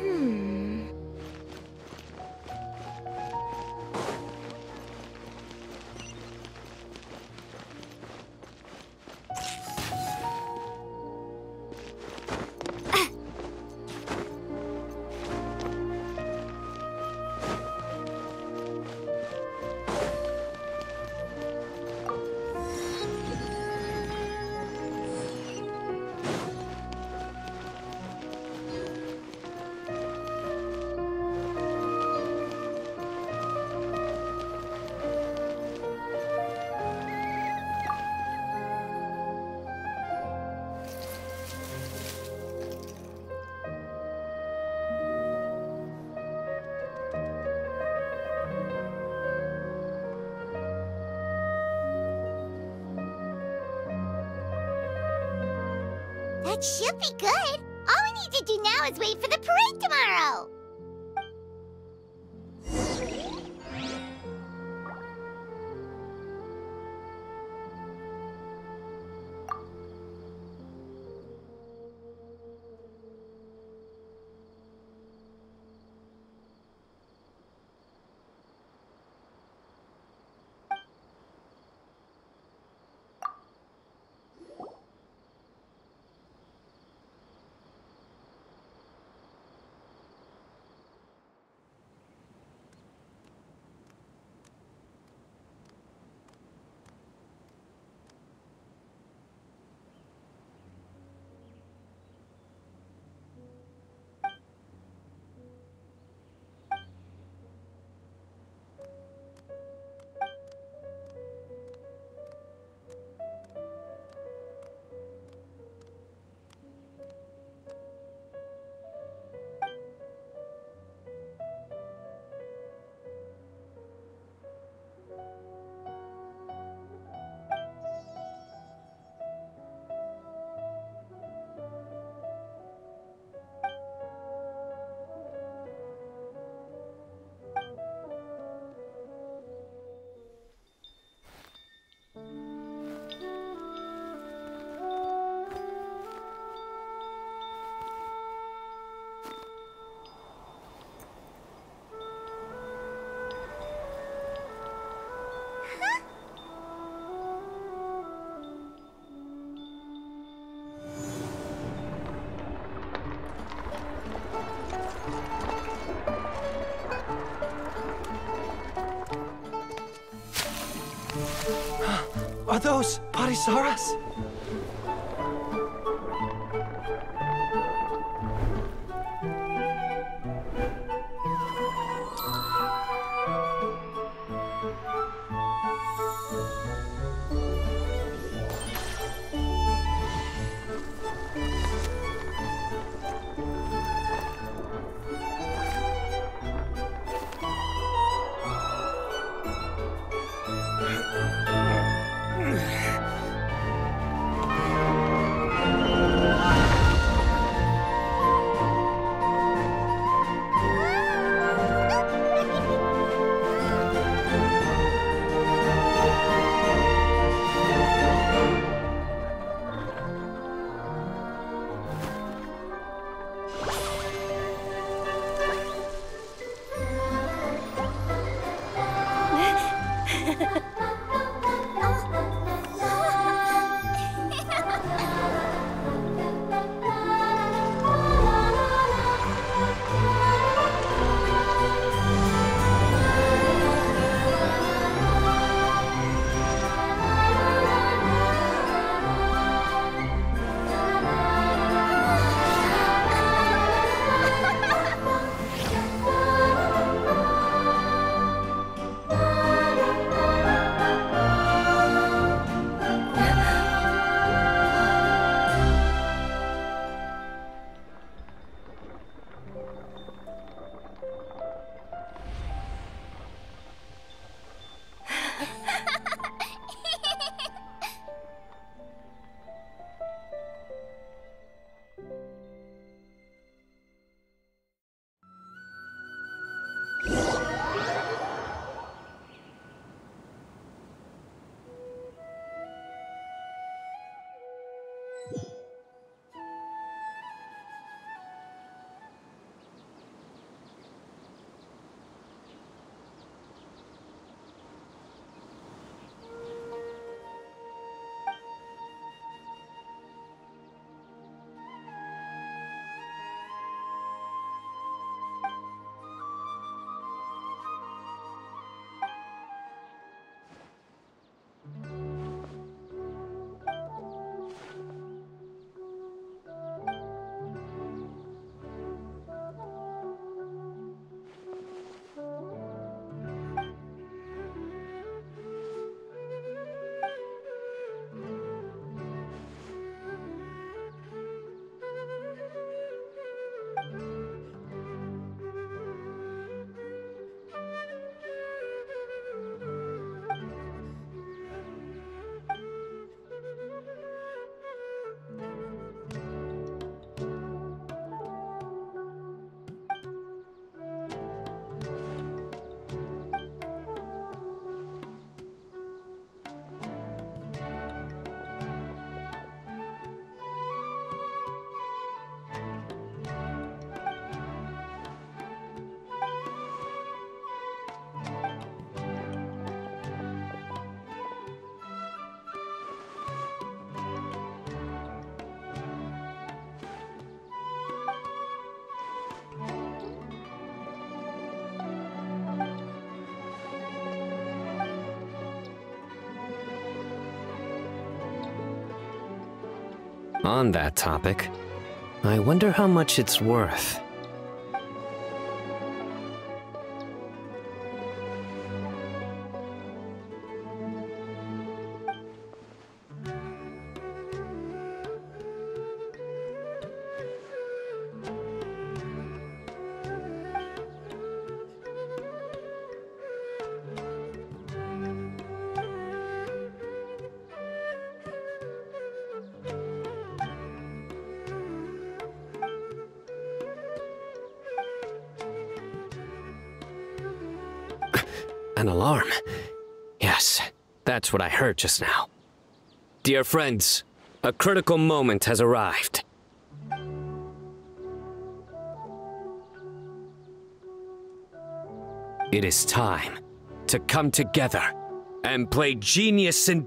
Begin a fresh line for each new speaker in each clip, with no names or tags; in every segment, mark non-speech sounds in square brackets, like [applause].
Hmm. That should be good. All we need to do now is wait for the parade tomorrow. [gasps]
Are those Parisaras? On that topic, I wonder how much it's worth. An alarm. Yes, that's what I heard just now. Dear friends, a critical moment has arrived. It is time to come together and play genius and.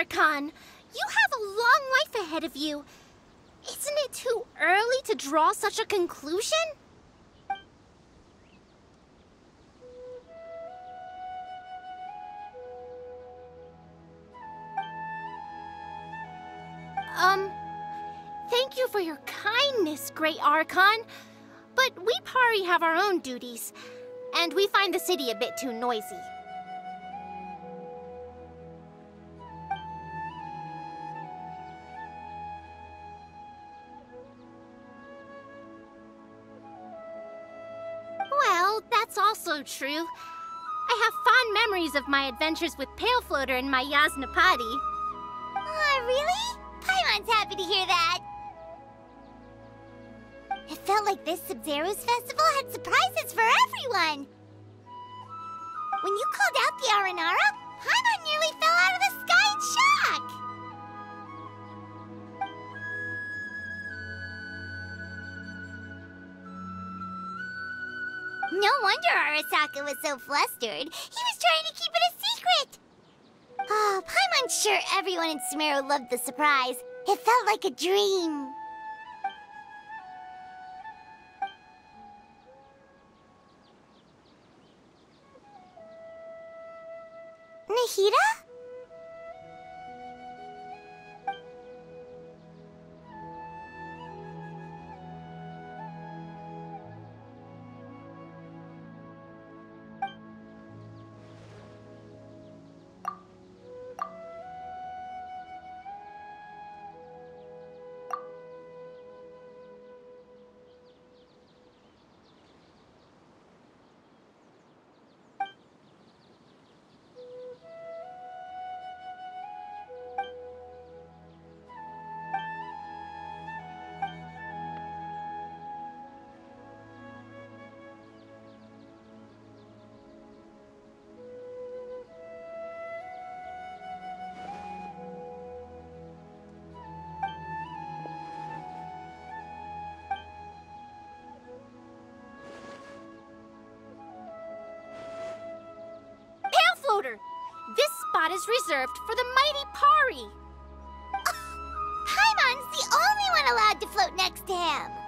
Archon, you have a long life ahead of you. Isn't it too early to draw such a conclusion? Um, thank you for your kindness, Great Archon. But we Pari have our own duties, and we find the city a bit too noisy. That's also true. I have fond memories of my adventures with Pale Floater and my Yasnapati. Oh, really? Paimon's happy to hear that. It felt like this Sabzeruz festival had surprises for everyone. When you called out the Aranara, Paimon nearly fell out of the sky in shock. No wonder Arasaka was so flustered. He was trying to keep it a secret. Ah, oh, Paimon's sure everyone in Sumeru loved the surprise. It felt like a dream. Is reserved for the mighty Pari. [laughs] Paimon's the only one allowed to float next to him.